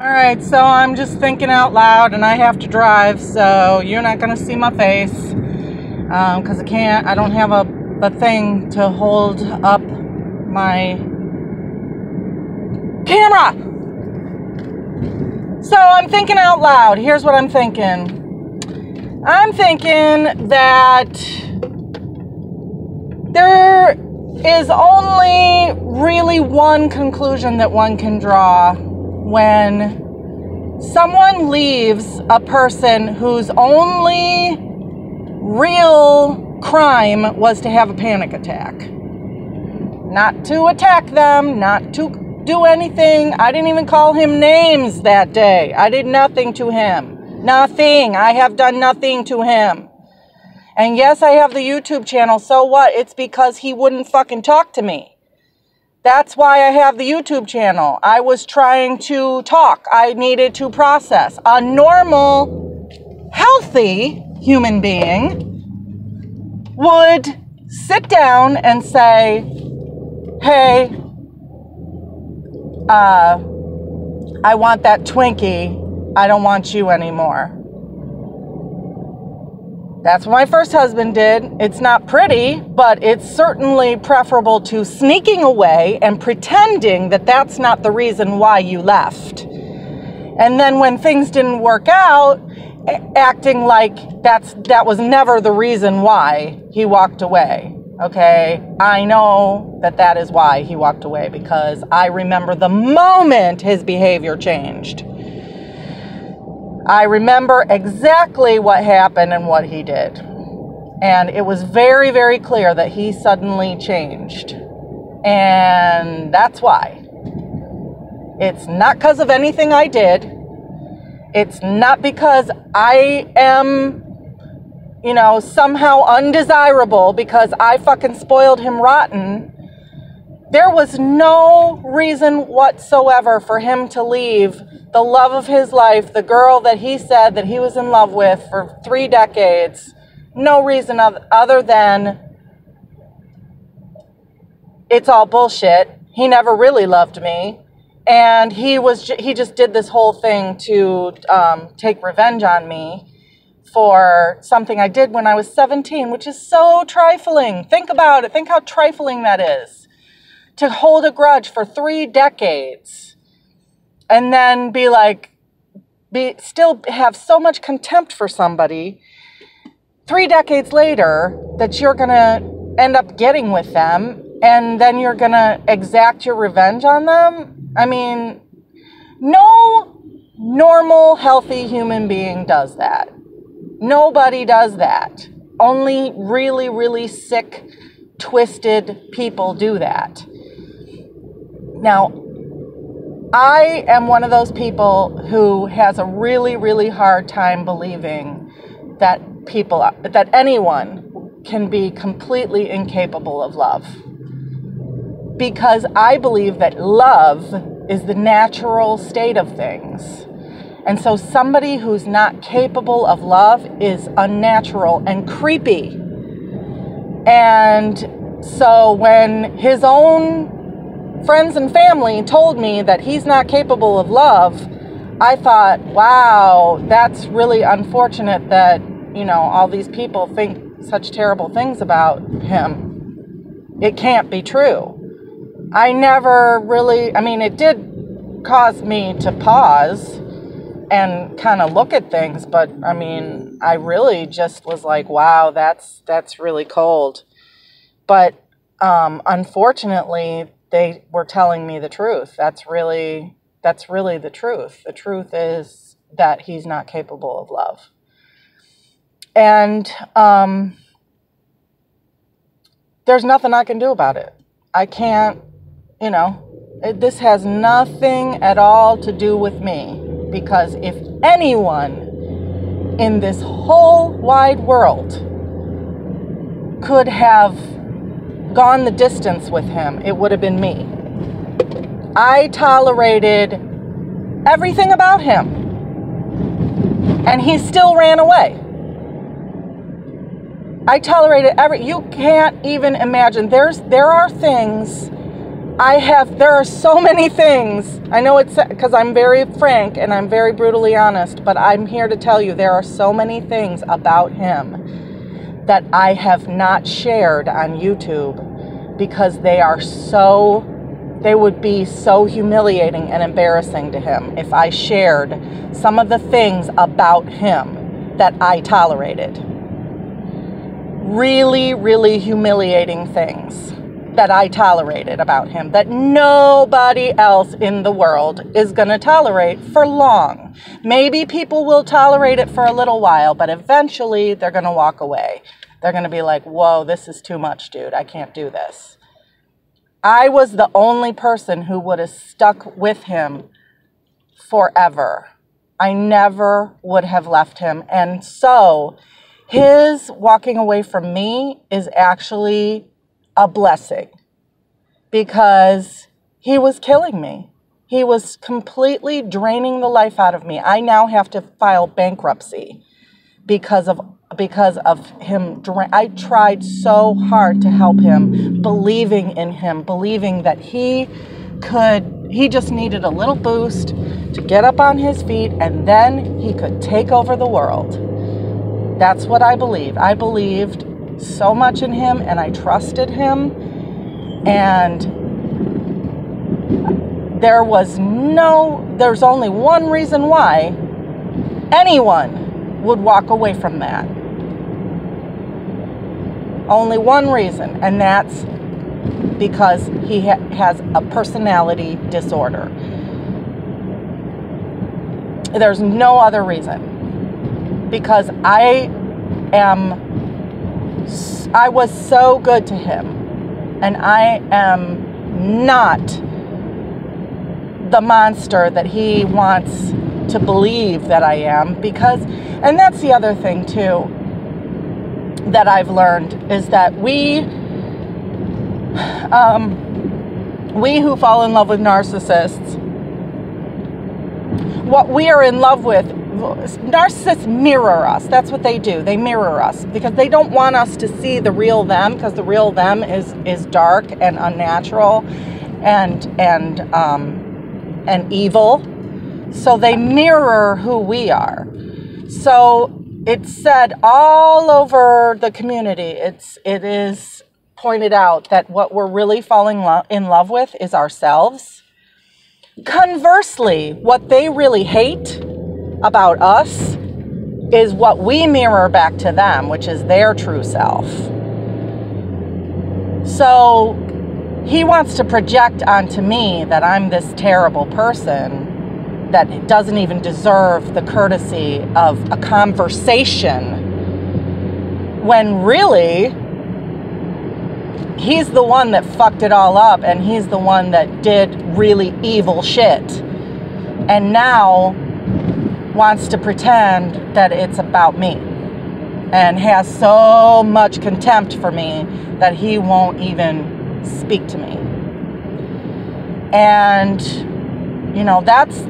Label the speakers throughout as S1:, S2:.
S1: All right, so I'm just thinking out loud and I have to drive, so you're not going to see my face um, because I can't, I don't have a, a thing to hold up my camera. So I'm thinking out loud. Here's what I'm thinking I'm thinking that there is only really one conclusion that one can draw when someone leaves a person whose only real crime was to have a panic attack. Not to attack them, not to do anything. I didn't even call him names that day. I did nothing to him. Nothing. I have done nothing to him. And yes, I have the YouTube channel. So what? It's because he wouldn't fucking talk to me. That's why I have the YouTube channel. I was trying to talk. I needed to process. A normal, healthy human being would sit down and say, hey, uh, I want that Twinkie. I don't want you anymore. That's what my first husband did. It's not pretty, but it's certainly preferable to sneaking away and pretending that that's not the reason why you left. And then when things didn't work out, acting like that's that was never the reason why he walked away. Okay? I know that that is why he walked away because I remember the moment his behavior changed. I remember exactly what happened and what he did. And it was very, very clear that he suddenly changed. And that's why. It's not because of anything I did. It's not because I am, you know, somehow undesirable because I fucking spoiled him rotten. There was no reason whatsoever for him to leave the love of his life, the girl that he said that he was in love with for three decades. No reason other than it's all bullshit. He never really loved me. And he was he just did this whole thing to um, take revenge on me for something I did when I was 17, which is so trifling. Think about it. Think how trifling that is. To hold a grudge for three decades and then be like, be still have so much contempt for somebody three decades later that you're gonna end up getting with them and then you're gonna exact your revenge on them. I mean, no normal, healthy human being does that. Nobody does that. Only really, really sick, twisted people do that. Now, I am one of those people who has a really, really hard time believing that people, that anyone can be completely incapable of love. Because I believe that love is the natural state of things. And so somebody who's not capable of love is unnatural and creepy. And so when his own friends and family told me that he's not capable of love, I thought, wow, that's really unfortunate that, you know, all these people think such terrible things about him. It can't be true. I never really, I mean, it did cause me to pause and kind of look at things, but I mean, I really just was like, wow, that's that's really cold. But um, unfortunately, they were telling me the truth. That's really that's really the truth. The truth is that he's not capable of love. And um, there's nothing I can do about it. I can't, you know, it, this has nothing at all to do with me because if anyone in this whole wide world could have gone the distance with him, it would have been me. I tolerated everything about him, and he still ran away. I tolerated every. You can't even imagine. There's there are things I have, there are so many things. I know it's because I'm very frank and I'm very brutally honest, but I'm here to tell you there are so many things about him that I have not shared on YouTube because they are so, they would be so humiliating and embarrassing to him if I shared some of the things about him that I tolerated. Really, really humiliating things that I tolerated about him that nobody else in the world is going to tolerate for long. Maybe people will tolerate it for a little while, but eventually they're going to walk away. They're going to be like, whoa, this is too much, dude. I can't do this. I was the only person who would have stuck with him forever. I never would have left him. And so his walking away from me is actually a blessing because he was killing me. He was completely draining the life out of me. I now have to file bankruptcy because of because of him dra- I tried so hard to help him, believing in him, believing that he could he just needed a little boost to get up on his feet and then he could take over the world. That's what I believed. I believed so much in him and I trusted him. And there was no, there's only one reason why anyone would walk away from that. Only one reason, and that's because he ha- has a personality disorder. There's no other reason. Because I am I was so good to him. And I am not the monster that he wants to believe that I am because and that's the other thing too that I've learned is that we um, we who fall in love with narcissists what we are in love with narcissists mirror us. That's what they do. They mirror us because they don't want us to see the real them because the real them is is dark and unnatural and and um, and evil. So they mirror who we are. So it's said all over the community. It's it is pointed out that what we're really falling lo- in love with is ourselves. Conversely, what they really hate about us is what we mirror back to them, which is their true self. So he wants to project onto me that I'm this terrible person that doesn't even deserve the courtesy of a conversation when really he's the one that fucked it all up and he's the one that did really evil shit. And now wants to pretend that it's about me and has so much contempt for me that he won't even speak to me. And you know, that's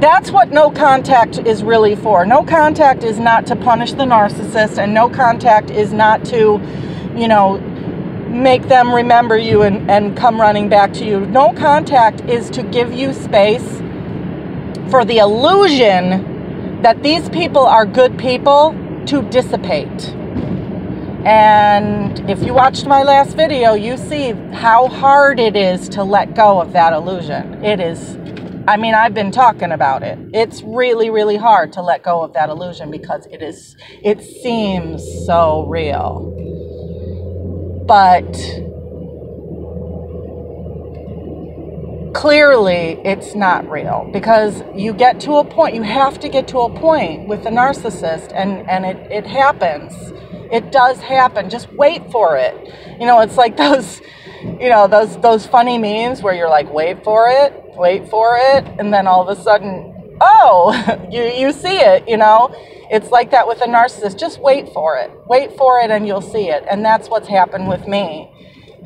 S1: that's what no contact is really for. No contact is not to punish the narcissist and no contact is not to, you know, make them remember you and, and come running back to you. No contact is to give you space for the illusion that these people are good people to dissipate. And if you watched my last video, you see how hard it is to let go of that illusion. It is, I mean, I've been talking about it. It's really, really hard to let go of that illusion because it is, it seems so real. But clearly it's not real because you get to a point you have to get to a point with a narcissist and and it, it happens. It does happen. Just wait for it. You know it's like those you know those those funny memes where you're like wait for it wait for it and then all of a sudden oh you you see it you know? It's like that with a narcissist. Just wait for it. Wait for it and you'll see it. And that's what's happened with me.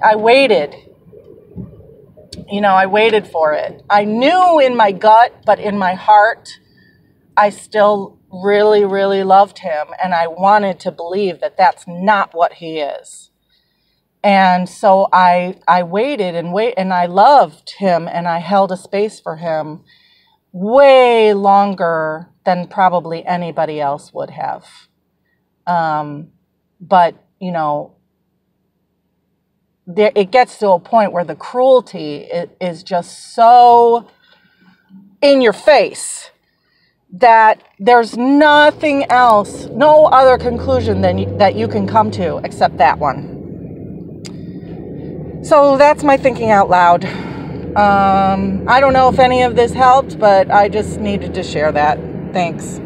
S1: I waited you know, I waited for it. I knew in my gut, but in my heart, I still really, really loved him. And I wanted to believe that that's not what he is. and so I I waited and wait and I loved him and I held a space for him way longer than probably anybody else would have. Um, but you know, there, it gets to a point where the cruelty is just so in your face that there's nothing else, no other conclusion than you, that you can come to except that one. So that's my thinking out loud. Um, I don't know if any of this helped, but I just needed to share that. Thanks.